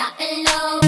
Hello.